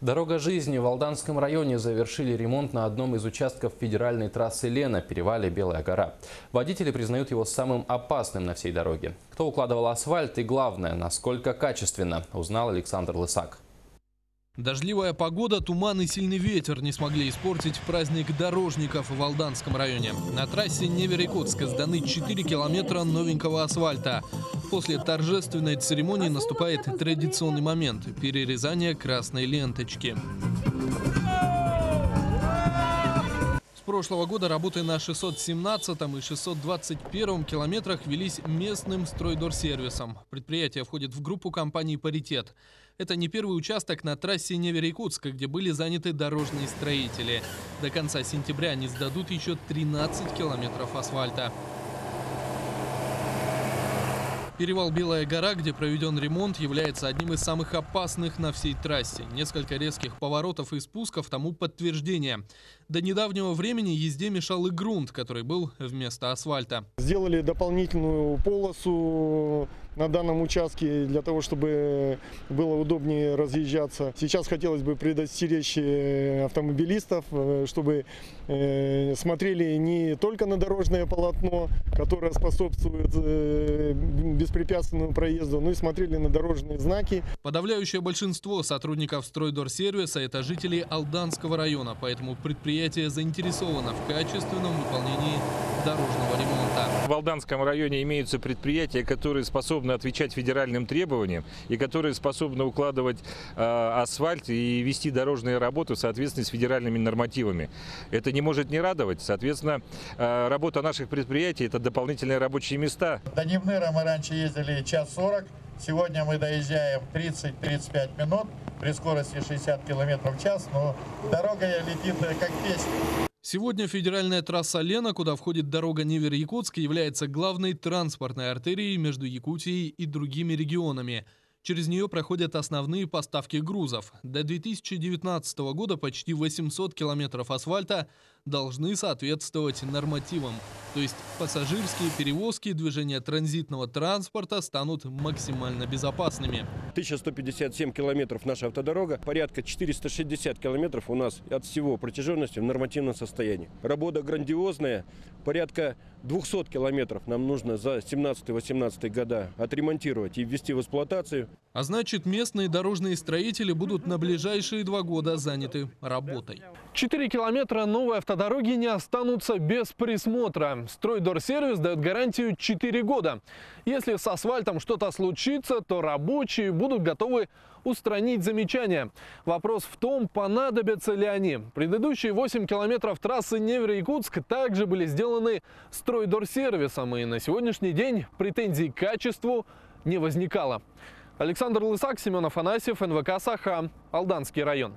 Дорога жизни в Алданском районе завершили ремонт на одном из участков федеральной трассы Лена, перевале Белая гора. Водители признают его самым опасным на всей дороге. Кто укладывал асфальт и, главное, насколько качественно, узнал Александр Лысак. Дождливая погода, туман и сильный ветер не смогли испортить праздник дорожников в Алданском районе. На трассе Неверикутска сданы 4 километра новенького асфальта. После торжественной церемонии наступает традиционный момент – перерезание красной ленточки. С прошлого года работы на 617 и 621 километрах велись местным стройдорсервисом. Предприятие входит в группу компаний «Паритет». Это не первый участок на трассе Неверикутска, где были заняты дорожные строители. До конца сентября они сдадут еще 13 километров асфальта. Перевал Белая гора, где проведен ремонт, является одним из самых опасных на всей трассе. Несколько резких поворотов и спусков тому подтверждение. До недавнего времени езде мешал и грунт, который был вместо асфальта. Сделали дополнительную полосу на данном участке для того, чтобы было удобнее разъезжаться. Сейчас хотелось бы предостеречь э, автомобилистов, э, чтобы э, смотрели не только на дорожное полотно, которое способствует беспрепятственному проезду, но и смотрели на дорожные знаки. Подавляющее большинство сотрудников стройдорсервиса – это жители Алданского района, поэтому предприятие заинтересовано в качественном выполнении дорожного ремонта. В Алданском районе имеются предприятия, которые способны отвечать федеральным требованиям и которые способны укладывать э, асфальт и вести дорожные работы в соответствии с федеральными нормативами. Это не может не радовать. Соответственно, э, работа наших предприятий – это дополнительные рабочие места. До Невныра мы раньше ездили час 40, сегодня мы доезжаем 30-35 минут при скорости 60 км в час, но дорога летит как песня. Сегодня федеральная трасса Лена, куда входит дорога Невер-Якутск, является главной транспортной артерией между Якутией и другими регионами – Через нее проходят основные поставки грузов. До 2019 года почти 800 километров асфальта должны соответствовать нормативам. То есть пассажирские перевозки, движения транзитного транспорта станут максимально безопасными. 1157 километров наша автодорога, порядка 460 километров у нас от всего протяженности в нормативном состоянии. Работа грандиозная, порядка 200 километров нам нужно за 17-18 года отремонтировать и ввести в эксплуатацию. А значит, местные дорожные строители будут на ближайшие два года заняты работой. 4 километра новой автодороги не останутся без присмотра. Стройдорсервис дает гарантию 4 года. Если с асфальтом что-то случится, то рабочие будут готовы устранить замечания. Вопрос в том, понадобятся ли они. Предыдущие 8 километров трассы Невер-Якутск также были сделаны стройдорсервисом. И на сегодняшний день претензий к качеству не возникало. Александр Лысак, Семен Афанасьев, НВК «Саха», Алданский район.